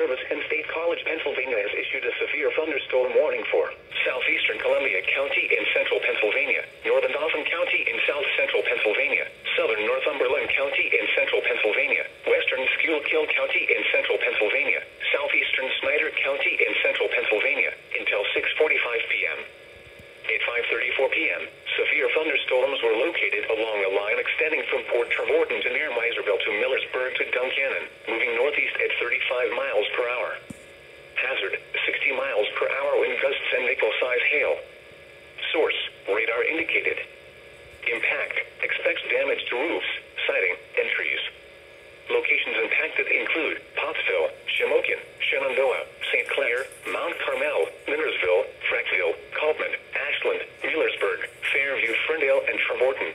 Service and State College, Pennsylvania has issued a severe thunderstorm warning for southeastern Columbia County in central Pennsylvania, northern Dauphin County in south central Pennsylvania, southern Northumberland County in central Pennsylvania, western Schuylkill County in central Pennsylvania, southeastern Snyder County in central Pennsylvania until 6:45 p.m. At 5:34 p.m., severe thunderstorms were located along a line extending from Port Trevorton to near Meiserville to Millersburg to Duncannon, moving northeast at 35 miles per hour. Hazard: 60 miles per hour wind gusts and nickel-size hail. Source: radar indicated. Impact: expects damage to roofs, siding, and trees. Locations impacted include Pottsville, Shamokin, Shenandoah, St. Clair, Mount Carmel, Minersville, Frackville, Kulpmont, Ashland, Millersburg, Fairview, Ferndale, and Trevorton.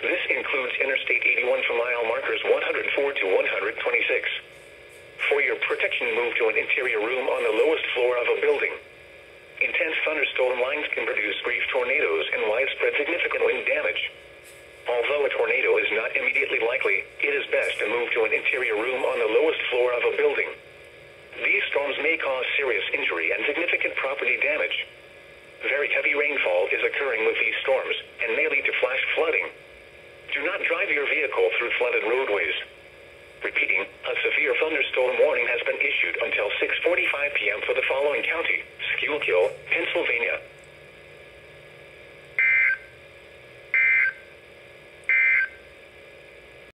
This includes Interstate 81 from mile markers 104 to 126. For your protection, move to an interior room on the lowest floor of a building. Intense thunderstorm lines can produce p.m. for the following county: Schuylkill, Pennsylvania.